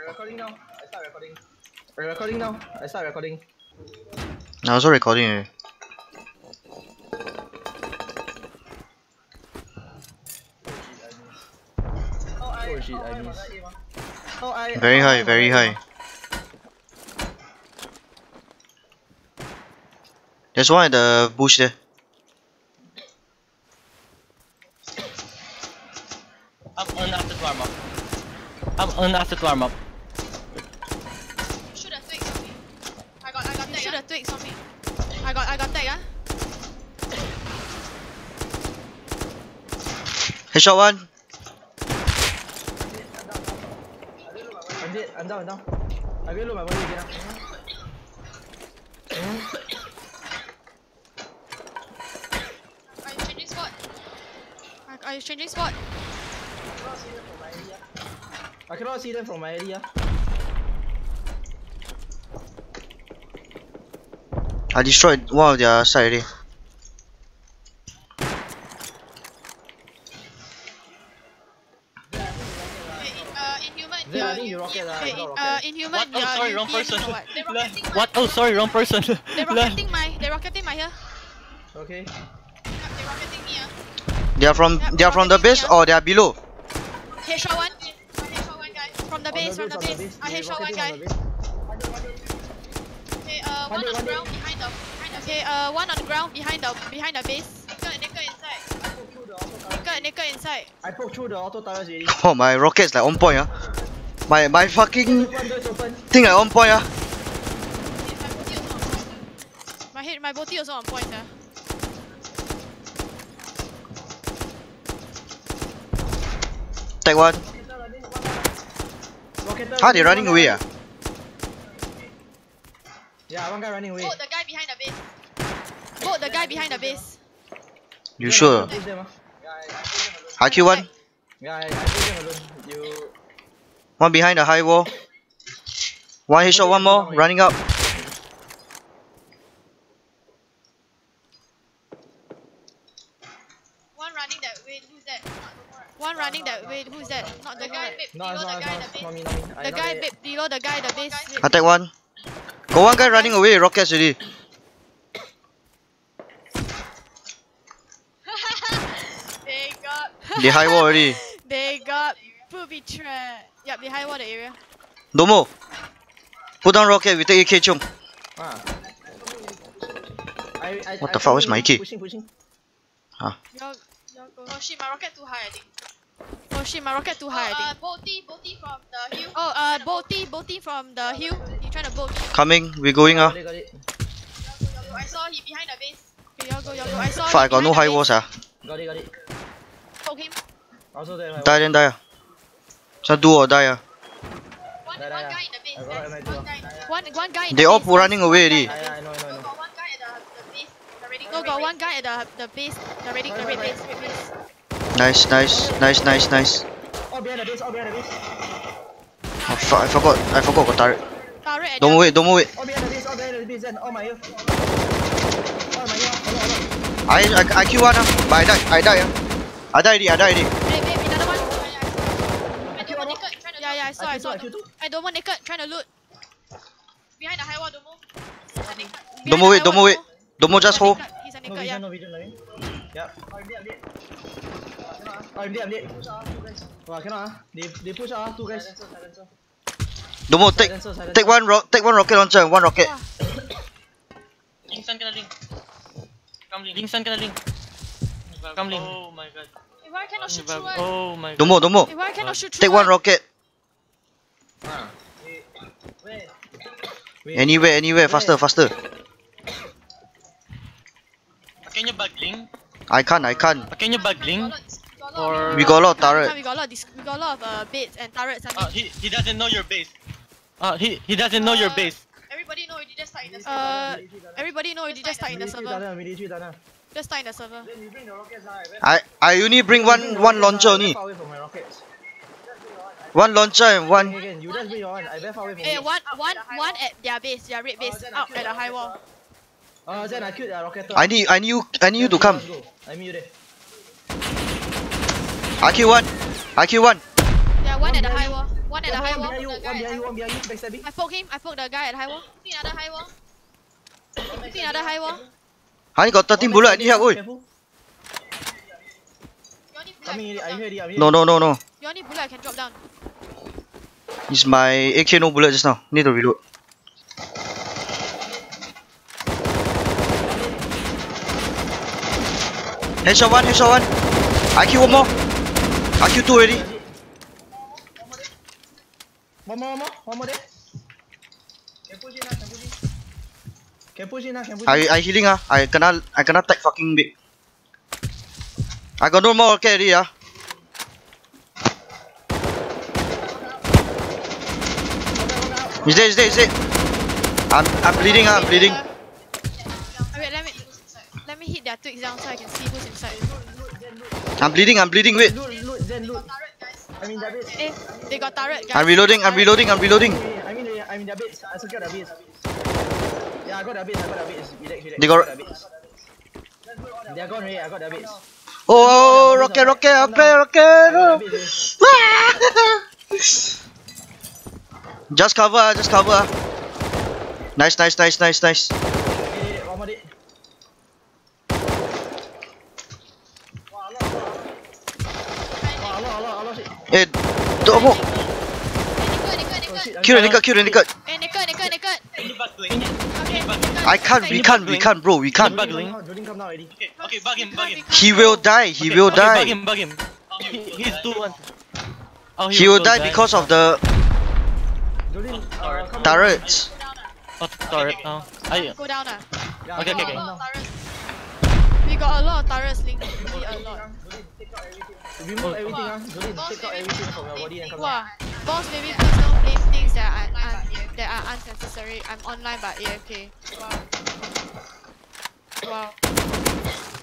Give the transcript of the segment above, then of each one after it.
We're recording now. I start recording. We're recording now. I start recording. I also recording already. Oh shit, I miss. Oh, Very high, very high. There's one at the bush there. I'm on after to arm up. I'm on after to arm up. Shoot a twigs on me. I got, I got tag. Shoot a twigs on me. I got, I got tag. Ah. Headshot one. I'm dead. I'm down. I'm down. I will look my body again. ah. Are you changing spot? Are, are you changing spot? I cannot see them from my area. I destroyed one of their side already. Okay, uh, inhuman. Then I uh, think you rocket lah. Okay, I uh, inhuman. What? Oh, sorry, wrong person. what? They're rocketing my. What? Oh, sorry, wrong person. They're rocketing my. They're rocketing my here. Okay. They're rocketing me. Ah. They are from they are from the base or they are below. Headshot one. I headshot one guy. From the base, from the base. I They headshot one guy. on the base. Okay, uh, One one on the ground behind the. Behind the okay, uh, one on the ground behind the behind the base. Nickel, nickel inside. Nickel, nickel inside. I poked through the auto turrets already. Oh my rockets like on point ah. My my fucking Open, doors open. thing like on point ah. My head, my body also on point. Ah. Tag one. Rocketer How they running away guy. ah? Yeah, one guy running away. Vote the guy behind the base. Vote the guy behind the base. You sure? I push them, ah. Kill one. Yeah, I, I push them alone. You. One behind the high wall. One headshot, one more. Running up. One running that way. Who's that? One running that way. Who's that? Not the guy. No, below the guy. no, The base. not me, not me. I The guy there below the guy. The base. I tag one. Got one guy running away. Rockets already. they got. They high wall already. They got booby trap. Yeah, behind what area? Domo. Put down rocket. We take AK chung. Ah. I, I, What I the fuck, where's my pushing, key? Pushing, pushing. Y'all, y'all. Oh shit, my rocket too high. I think. Oh shit, my rocket too high. I think. Bolty, Bolty from the hill. Oh, uh, Bolty, Bolty from the hill. He trying to bolt. Coming. We going ah. Got it, got it. I saw he behind the base. Okay, y'all go, y'all go. I saw. Fuck, I he got no high the walls ah. Got it, got it. base. Poke him. Also there. my Die then die ah. So do or die. One, Yeah, one yeah, guy in the base. I got One guy. One, one guy in They the all base. pull running away already. Yeah, yeah, I know, I know, I No, know. got one guy at the, the base. The ready. No, got one guy at the the base. The ready. The red base. Red base. Nice, nice, nice, nice, nice. All behind the base, all behind the base. Oh fuck, I forgot. I forgot got turret. Turret Don't the- wait, don't wait. All behind the base, all behind the base, then all my here. All my here, a lot, a lot. I I, I kill one ah. But I die, I die ah. I die already, I die already. Wait, wait, another one. I killed one more. Yeah, yeah, I saw, I, I saw. two, I two. I don't want naked, trying to loot. Behind the high wall, Domo. Behind Don't the wait, high don't wall, wait. Domo. Domo just He's a hold. naked, He's a No naked, yeah. vision, no vision, no vision. Yep. Oh, I'm dead, I'm dead. Oh, I'm dead, I'm dead. Wah, cannot ah. They, they push ah, two guys. Domo take Silencer, silencer. take one rock take one rocket launcher and one rocket. Wah. Link saan ka na link? Come link. Link saan ka na link? Come link. Oh my god. Why cannot shoot through one? Oh my god. Domo, Domo. Eh, Why cannot shoot through Take one rocket. Ah. Where? Wait. Anywhere, anywhere, faster, faster. Can you bag? I can't, I can't. Can you bag link? Or- We got a lot of Come, turret. We got a lot of, we got a lot of uh, baits and turrets. I Uh, he, he doesn't know your base. Uh, he, he doesn't know your Uh, base. everybody know already. Just start in the server. Uh, everybody know already. Just start in the server. tunnel. Just start in the server. Then you bring the rockets I I I only bring one one launcher I only. One launcher and Okay, one. okay, you just bring your one. I very far away from it. one, one, one at their base, their red base, out kill at the high wall. Uh, then I killed the rocketer. I need I need you I need you to come. I meet you there. I kill one. I kill one. Yeah, one at the high wall. One at the high One wall. one behind you, one behind you, backstabbing. I poke him. I poke the guy at high wall. See another high wall. See another high wall. I got 13 bullet, I need help, oi. No, no, no, no. You only bullet. I can drop down. It's my AK no bullet just now. Need to reload. Headshot one, headshot one. I kill one more. I kill two already. One more, one more, one more there. Can push in, can push in. Can push in, can push in. I I healing ah. I kena I kena tag fucking big. I got no more rocket already ah. Is there, is there, is there? I'm I'm bleeding ah, I'm bleeding. Wait, let me let me hit their twigs down so I can see who's inside. I'm bleeding, I'm bleeding. Wait. Loot, loot, then loot. I mean, their base. Eh, they got turret, guys. I'm reloading, I'm reloading, I'm reloading. I mean, I mean, their base. I secured their base. Yeah, I got their base, I got their base. Relax, relax. They got- I their base. They are gone already, I got their base. Oh, rocket, rocket, rocket, rocket. I oh. got their base, eh. Just cover, just cover. Nice, nice, nice, nice, nice. Eh, one more dead. Wah, a lot, a lot, a lot shit. Eh, don't mo. Naked, naked, shit, naked. Kill the naked, kill the naked. Naked, naked, naked. Any bug doing? Okay, naked. I can't, we can't, we can't, bro, we can't. Bug- Jordan come now, Jordan come now already. Okay, okay, bug him, bug him. He will die, he will Okay, Bug die. him, bug him. He, he's two one. Oh, He will also die because of the Jordan, uh, Turret. come turrets. Oh, turret. Oh, I. Go down ah. Yeah, Okay, come okay, now, okay. come. We got a lot of turrets linked. Really a lot. Remove Oh. everything, ah. Jordan, take out everything from your body and come down. Wow. Boss, maybe please don't blame things that are un- that are unnecessary. I'm online but AFK. Wow. Wow.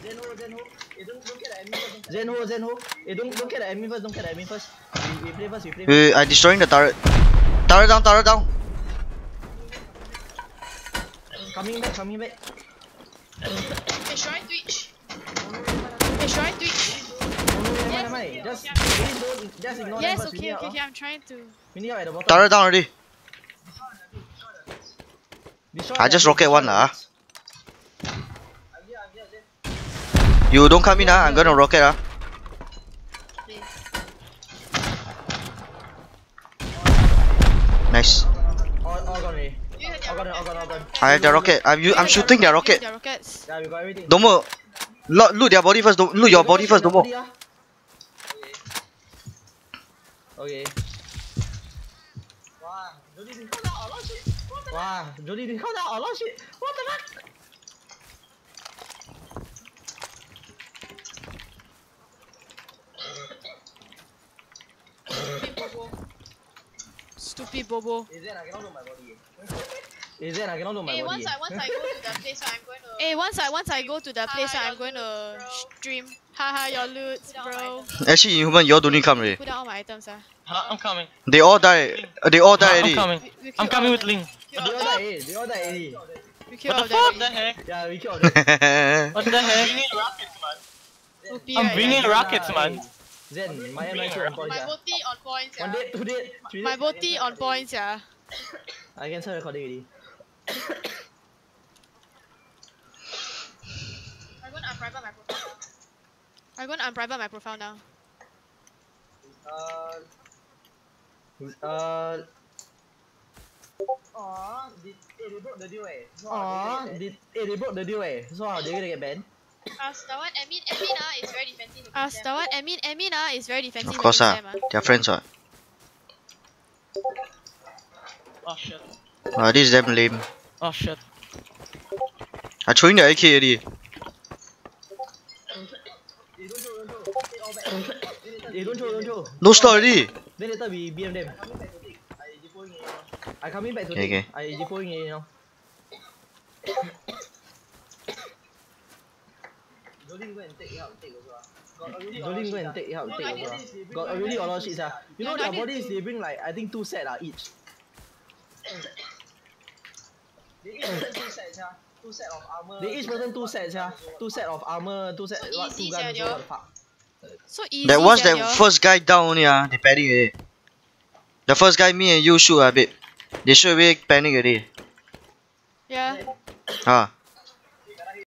Zen ho, Zen ho. Eh, don't, don't get the admin first. Zen ho, Zen ho. Eh, don't, don't get the admin first, don't get the admin first. We, we play first, we play first. Wait, I destroying the turret. Turret down, turret down. Coming back, coming back. Hey, Shrine Twitch. Hey, Shrine Twitch. No, no, never mind, never. Just, please just ignore Yes, okay, okay, help, okay. ah. I'm trying to. We need at the bottom. Turret down already. I just rocket one their lah. You don't come in ah, I'm gonna rocket ah. Nice. All, all gone already. All gone, all gone, all gone. I have the rocket. I'm u- I'm shooting their rocket. Their rockets. Yeah, we got everything. Domo. Lo- loot their body first. Don't loot your body first, Domo. Body, ah. Okay. Wow, Jody didn't count out a lot of shit. Wow, Jody didn't count out a lot of shit. What the fuck? Stupid Bobo. Is that I cannot load my body. Is that I cannot load my Hey, body. once I once I go to the place, I'm going to. Hey, once I once I go to the place, Haha, I'm your going to bro. stream. Haha, your loot, Put down my bro. Actually, inhuman, you all don't need come already. Put down all my items, ah. Huh, I'm coming. They all die. uh, They all die already. I'm coming. We, we I'm coming with of them. Ling. They all died already. They all died already. We killed What the all fuck? of the heck? Yeah, we killed them. What the heck? OP, I'm bringing rockets, man. Hey. Zen, my MI on points. My yeah. on points. One Yeah. dead, two dead, three My dead. on points, yeah. I can start recording already. I'm going to unprivate my profile. I'm going to unprivate my profile now. Uh, uh. Aw, did, eh, they broke the deal eh. So Aw, did, eh, they broke the deal eh. So how, they gonna get banned? Ask the one admin. Admin ah is very defensive. against Ask them. the one admin admin ah is very defensive Of course ah. ah. They're friends what. Oh shit. Ah, this is damn lame. Oh shit. I throwing the AK already. Don't throw, don't throw. No stop already. Then later we BM them. I coming back to Okay, okay. I depoting it now. Jolin go and take help, take also ah. Jolin go and take help, take also ah. Got already a lot of shit ah. You know Yeah, their no, bodies they bring like I think two set ah each. They each person two sets ah. Two set of armor. They each person two sets ah. Two set of armor, two set So what two easy guns sia, also what the. So easy. That was sia, the y'all. first guy down only ah. They parry already. The first guy me and you shoot ah babe. They shoot away panic already. Yeah. Ah.